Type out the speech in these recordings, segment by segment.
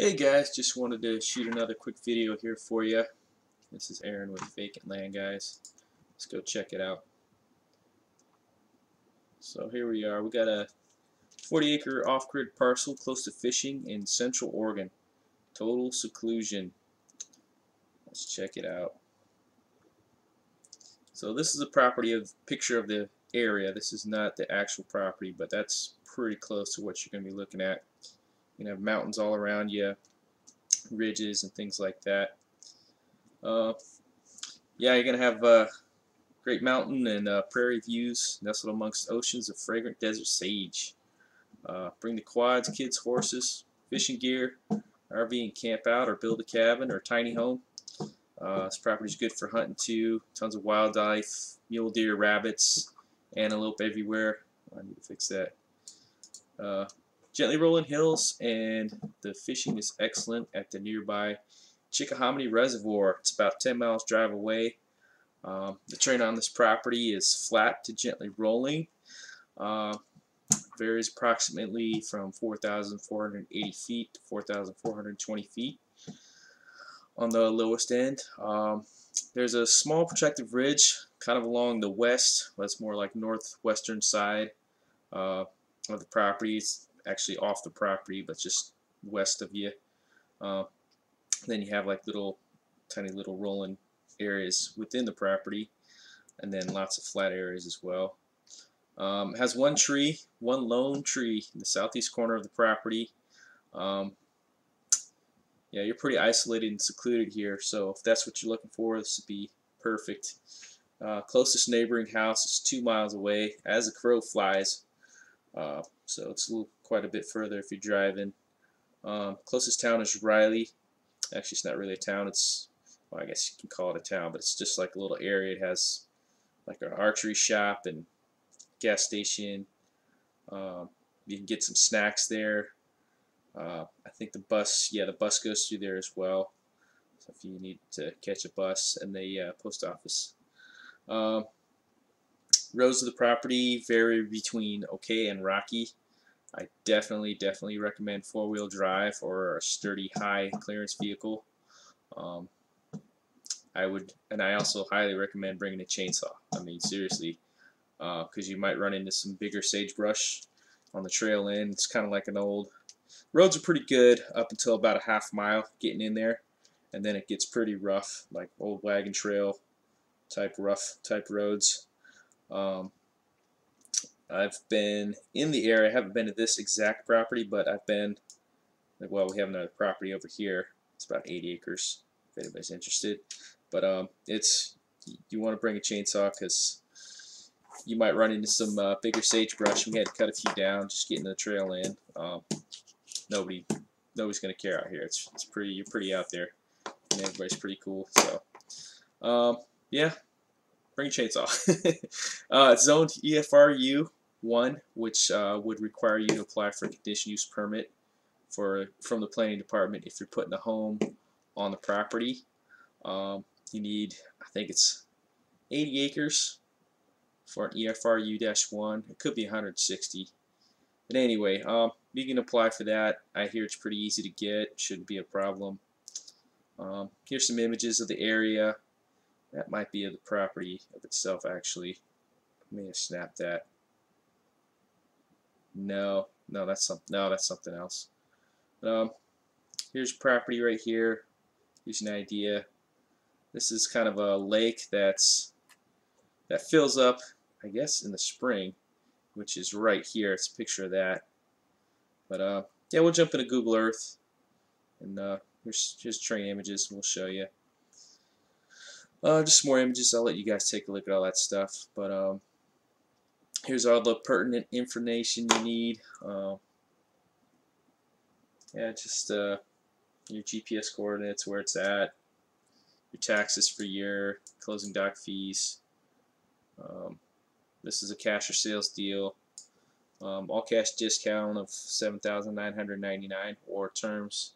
Hey guys, just wanted to shoot another quick video here for you. This is Aaron with Vacant Land Guys. Let's go check it out. So here we are. We got a 40 acre off-grid parcel close to fishing in central Oregon. Total seclusion. Let's check it out. So this is a property of picture of the area. This is not the actual property, but that's pretty close to what you're going to be looking at. You have mountains all around you, ridges and things like that. Uh, yeah, you're going to have uh, great mountain and uh, prairie views nestled amongst oceans of fragrant desert sage. Uh, bring the quads, kids, horses, fishing gear, RV and camp out or build a cabin or tiny home. Uh, this property is good for hunting too. Tons of wildlife, mule deer, rabbits, antelope everywhere. I need to fix that. Uh, gently rolling hills, and the fishing is excellent at the nearby Chickahominy Reservoir. It's about 10 miles drive away. Um, the terrain on this property is flat to gently rolling. Uh, varies approximately from 4,480 feet to 4,420 feet on the lowest end. Um, there's a small protective ridge kind of along the west, that's more like northwestern side uh, of the property. It's actually off the property, but just west of you. Uh, then you have like little, tiny little rolling areas within the property, and then lots of flat areas as well. Um, has one tree, one lone tree in the southeast corner of the property. Um, yeah, you're pretty isolated and secluded here, so if that's what you're looking for, this would be perfect. Uh, closest neighboring house is two miles away as a crow flies, uh, so it's a little quite a bit further if you're driving. Um, closest town is Riley. Actually, it's not really a town. It's, well, I guess you can call it a town, but it's just like a little area. It has like an archery shop and gas station. Um, you can get some snacks there. Uh, I think the bus, yeah, the bus goes through there as well. So if you need to catch a bus and the uh, post office. Um, of the property vary between okay and rocky. I definitely, definitely recommend four-wheel drive or a sturdy high clearance vehicle. Um, I would, and I also highly recommend bringing a chainsaw. I mean, seriously, because uh, you might run into some bigger sagebrush on the trail end. It's kind of like an old, roads are pretty good up until about a half mile getting in there, and then it gets pretty rough, like old wagon trail type rough type roads. Um, I've been in the area. I haven't been to this exact property, but I've been, well, we have another property over here. It's about 80 acres, if anybody's interested. But um, it's, you want to bring a chainsaw because you might run into some uh, bigger sagebrush. We had to cut a few down, just getting the trail in. Um, nobody, nobody's going to care out here. It's, it's pretty, you're pretty out there, and everybody's pretty cool. So, um, yeah, bring a chainsaw. uh, it's zoned EFRU one, which uh, would require you to apply for a conditional use permit for from the planning department if you're putting a home on the property. Um, you need, I think it's 80 acres for an EFRU-1. It could be 160. But anyway, um, you can apply for that. I hear it's pretty easy to get. Shouldn't be a problem. Um, here's some images of the area. That might be of the property of itself, actually. I may have snapped that. No, no, that's some, no, that's something else. Um, here's property right here. You an idea. This is kind of a lake that's that fills up, I guess, in the spring, which is right here. It's a picture of that. But uh, yeah, we'll jump into Google Earth, and uh, here's just train images. And we'll show you. Uh, just more images. I'll let you guys take a look at all that stuff. But um, here's all the pertinent information you need. Uh, yeah, just uh, your GPS coordinates, where it's at, your taxes for year, closing doc fees. Um, this is a cash or sales deal. Um, all cash discount of 7999 or terms.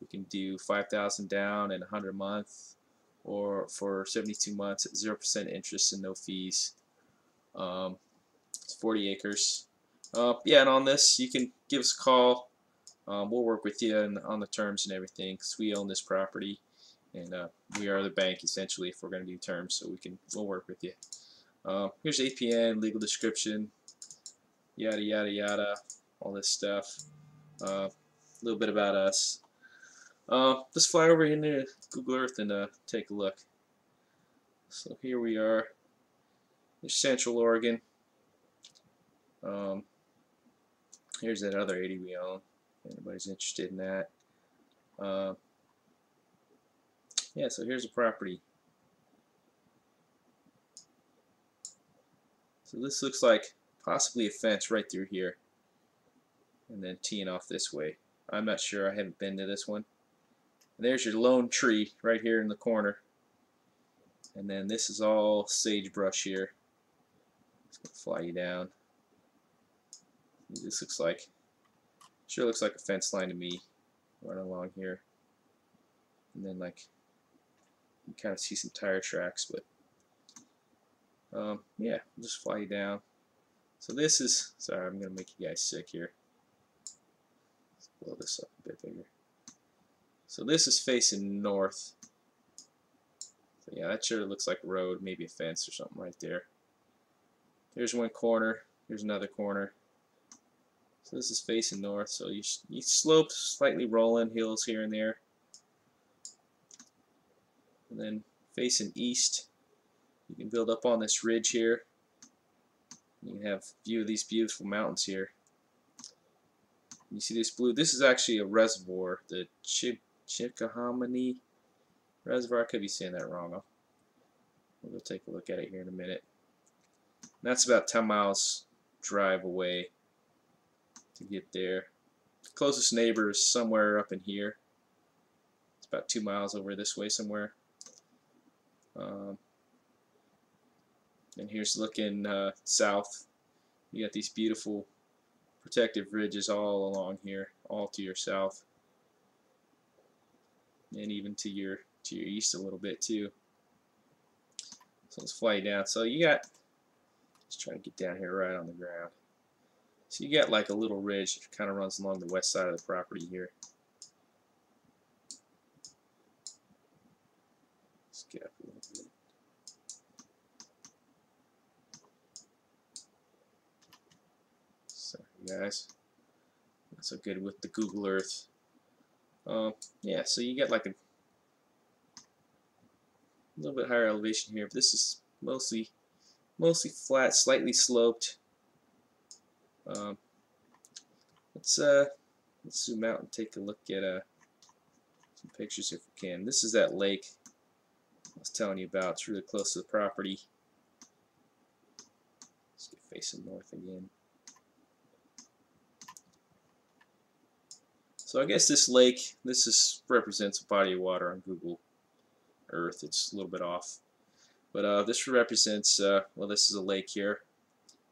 We can do 5000 down and 100 a month or for 72 months at 0% interest and no fees. Um, 40 acres. Uh, yeah, and on this, you can give us a call. Um, we'll work with you on, on the terms and everything because we own this property and uh, we are the bank essentially if we're going to do terms so we can we'll work with you. Uh, here's APN legal description yada yada yada all this stuff. Uh, a little bit about us. Uh, let's fly over into Google Earth and uh, take a look. So here we are. Here's Central Oregon um, here's that other 80 we own anybody's interested in that uh, yeah, so here's the property. So this looks like possibly a fence right through here. And then teeing off this way. I'm not sure, I haven't been to this one. And there's your lone tree right here in the corner. And then this is all sagebrush here. It's going to fly you down. This looks like, sure looks like a fence line to me, running along here. And then like you kind of see some tire tracks, but um, yeah, just fly you down. So this is, sorry, I'm to make you guys sick here. Let's blow this up a bit bigger. So this is facing north. So yeah, that sure looks like a road, maybe a fence or something right there. There's one corner, here's another corner. So this is facing north, so you, you slope slightly rolling hills here and there. And then facing east you can build up on this ridge here. You can have a view of these beautiful mountains here. You see this blue this is actually a reservoir the Ch Chickahominy reservoir. I could be saying that wrong. We'll go take a look at it here in a minute. And that's about 10 miles drive away to get there the closest neighbor is somewhere up in here it's about two miles over this way somewhere um, and here's looking uh, south. You got these beautiful protective ridges all along here, all to your south, and even to your to your east a little bit too. So let's fly down. So you got, let's try to get down here right on the ground. So you get like a little ridge that kind of runs along the west side of the property here. Sorry guys. Not so good with the Google Earth. Um, yeah, so you get like a little bit higher elevation here, but this is mostly mostly flat, slightly sloped. Um, let's uh, let's zoom out and take a look at uh, some pictures if we can. This is that lake I was telling you about. It's really close to the property. Let's get facing north again. So I guess this lake, this is represents a body of water on Google Earth. It's a little bit off. But uh, this represents, uh, well this is a lake here.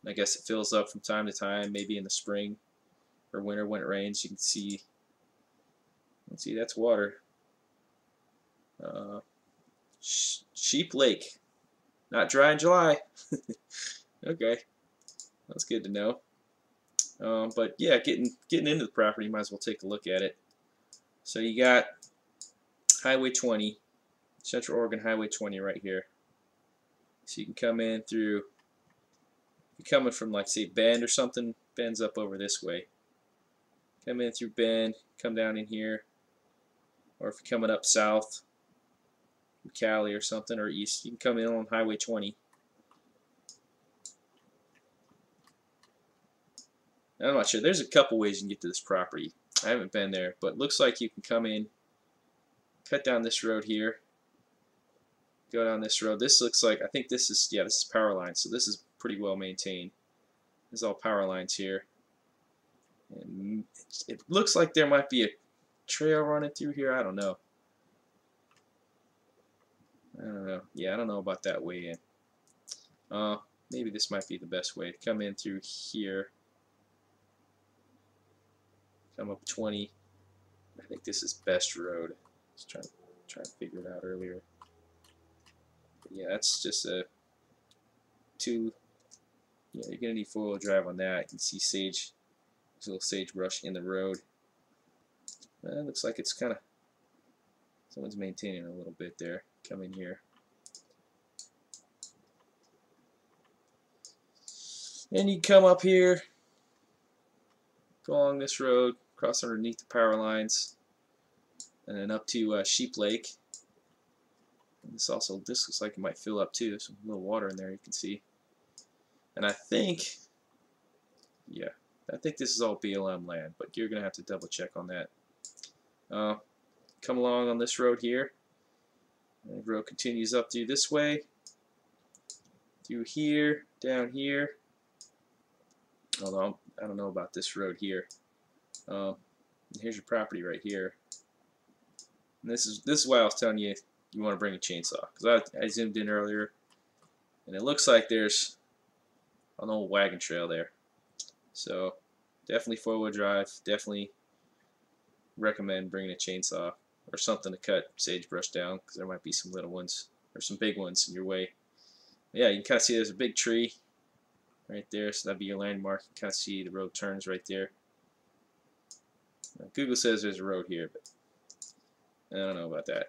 I guess it fills up from time to time, maybe in the spring or winter when it rains. You can see, let's see, that's water. Uh, Sheep Lake. Not dry in July. okay, that's good to know. Um, but yeah, getting getting into the property, you might as well take a look at it. So you got Highway 20, Central Oregon Highway 20 right here. So you can come in through, you're coming from like say Bend or something, Bend's up over this way. Come in through Bend, come down in here, or if you're coming up south, Cali or something, or east, you can come in on Highway 20. I'm not sure. There's a couple ways you can get to this property. I haven't been there, but looks like you can come in, cut down this road here, go down this road. This looks like, I think this is, yeah, this is power line, so this is pretty well maintained. There's all power lines here. And it looks like there might be a trail running through here. I don't know. I don't know. Yeah, I don't know about that way in. Uh, maybe this might be the best way. To come in through here come up 20. I think this is best road. Was trying, trying to figure it out earlier. But yeah, that's just a two. Yeah, you're gonna need four-wheel drive on that. You can see sage, there's a little sagebrush in the road. Uh, it looks like it's kind of someone's maintaining a little bit there. Come in here. And you come up here, go along this road, cross underneath the power lines, and then up to uh, Sheep Lake. And this also this looks like it might fill up too. There's some little water in there you can see. And I think, yeah, I think this is all BLM land, but you're gonna have to double check on that. Uh, come along on this road here. The road continues up through this way, through here, down here. Although I don't know about this road here. Um, here's your property right here. And this is this is why I was telling you you want to bring a chainsaw because I, I zoomed in earlier, and it looks like there's an old wagon trail there. So definitely four-wheel drive. Definitely recommend bringing a chainsaw or something to cut sagebrush down because there might be some little ones or some big ones in your way. Yeah, you can kind of see there's a big tree right there, so that'd be your landmark. You can kind of see the road turns right there. Now, Google says there's a road here, but I don't know about that.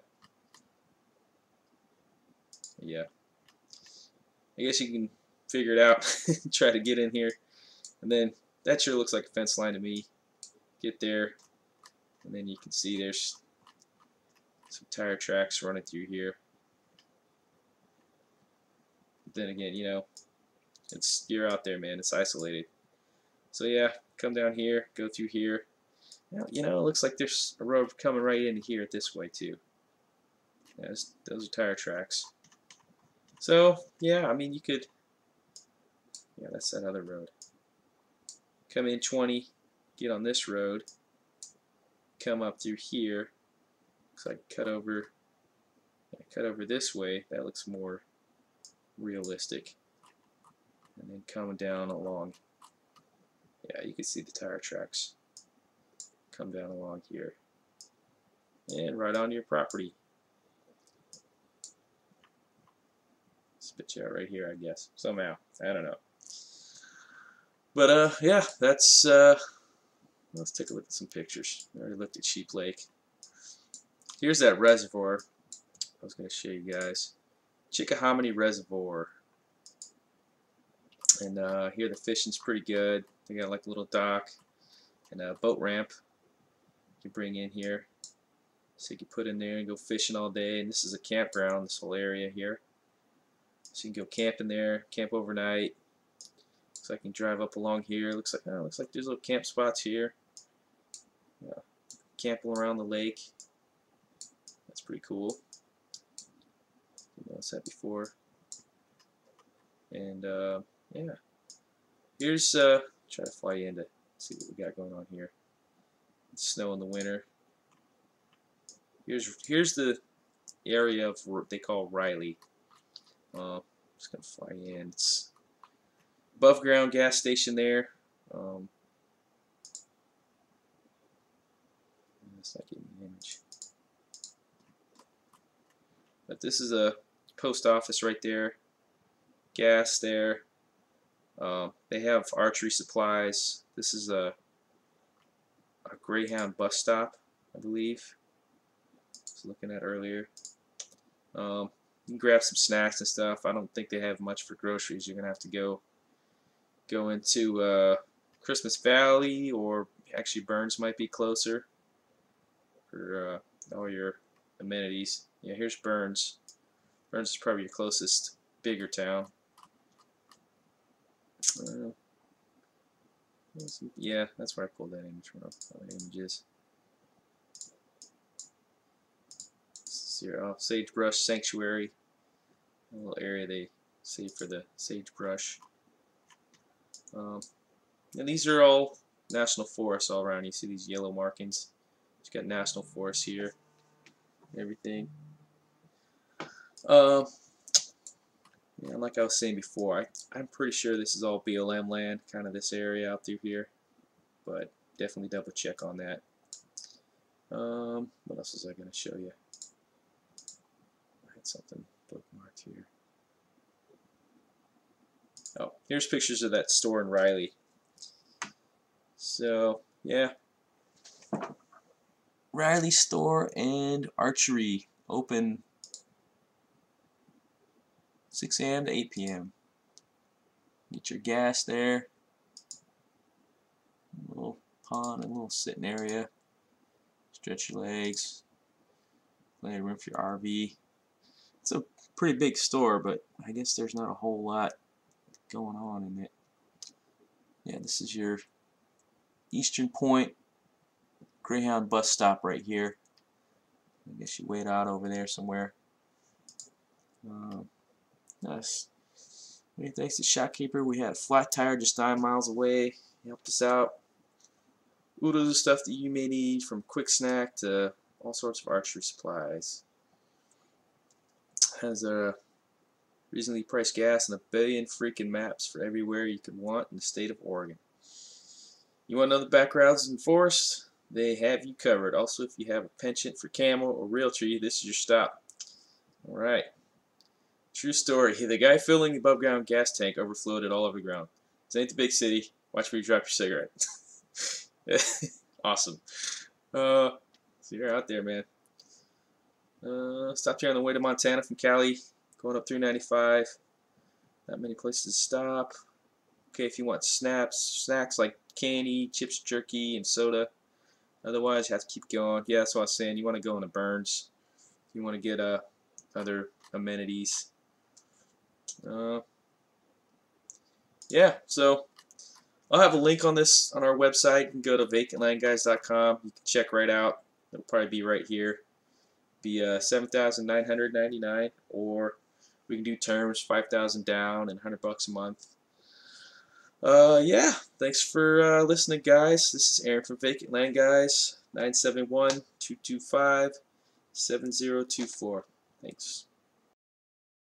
Yeah. I guess you can figure it out. Try to get in here. And then that sure looks like a fence line to me. Get there. And then you can see there's some tire tracks running through here. But then again, you know, it's you're out there, man. It's isolated. So yeah, come down here, go through here. Now, You know, it looks like there's a road coming right in here this way too. those are tire tracks. So yeah, I mean you could. Yeah, that's that other road. Come in 20, get on this road, come up through here. Looks like cut over. Cut over this way. That looks more realistic. And then coming down along. Yeah, you can see the tire tracks come down along here and right onto your property. Spit you out right here, I guess. Somehow. I don't know. But, uh, yeah, that's, uh, let's take a look at some pictures. I already looked at Sheep Lake. Here's that reservoir I was going to show you guys. Chickahominy Reservoir. And uh, here the fishing's pretty good. They got like a little dock and a boat ramp you bring in here. So you can put in there and go fishing all day. And this is a campground, this whole area here. So you can go camping there, camp overnight. Like you can drive up along here. Looks like oh, looks like there's little camp spots here. Yeah. Camping around the lake. That's pretty cool. Noticed that before. And uh, yeah. Here's uh try to fly in to see what we got going on here snow in the winter. Here's here's the area of they call Riley. Uh, just gonna fly in. It's above ground gas station there. Um, it's not getting the image. But this is a post office right there. Gas there. Uh, they have archery supplies. This is a a Greyhound bus stop, I believe. I was looking at earlier. Um, you can grab some snacks and stuff. I don't think they have much for groceries. You're gonna have to go go into uh, Christmas Valley or actually Burns might be closer for uh, all your amenities. Yeah, here's Burns. Burns is probably your closest bigger town. Uh, yeah, that's where I pulled that image from. Other images. Here, oh, sagebrush sanctuary. A little area they save for the sagebrush. Um, and these are all national forests all around. You see these yellow markings. You got national forest here. Everything. Uh, yeah, like I was saying before, I, I'm pretty sure this is all BLM land, kind of this area out through here. But definitely double check on that. Um, what else was I going to show you? I had something bookmarked here. Oh, here's pictures of that store in Riley. So, yeah. Riley Store and Archery open 6 a.m. to 8 p.m. Get your gas there. A little pond, a little sitting area. Stretch your legs. Plenty of room for your RV. It's a pretty big store, but I guess there's not a whole lot going on in it. Yeah, this is your Eastern Point Greyhound bus stop right here. I guess you wait out over there somewhere. Um, nice. thanks to Shopkeeper. We had a flat tire just nine miles away. He helped us out. Oodles of stuff that you may need from quick snack to all sorts of archery supplies. Has a reasonably priced gas and a billion freaking maps for everywhere you could want in the state of Oregon. You want to know the back routes in forest? They have you covered. Also, if you have a penchant for camel or realtree, this is your stop. Alright. True story. The guy filling the above ground gas tank overflowed it all over the ground. This ain't the big city. Watch where you drop your cigarette. awesome. Uh, so you're out there, man. Uh, stopped here on the way to Montana from Cali, going up 395. Not many places to stop. Okay, if you want snaps, snacks like candy, chips, jerky, and soda. Otherwise, you have to keep going. Yeah, that's what I was saying. You want to go into Burns. You want to get uh, other amenities. Uh, yeah, so I'll have a link on this on our website. You can go to vacantlandguys.com. You can check right out. It'll probably be right here. Be uh, 7,999, or we can do terms, 5,000 down and 100 bucks a month. Uh, yeah, thanks for uh, listening, guys. This is Aaron from Vacant Land Guys, 971 225 7024. Thanks.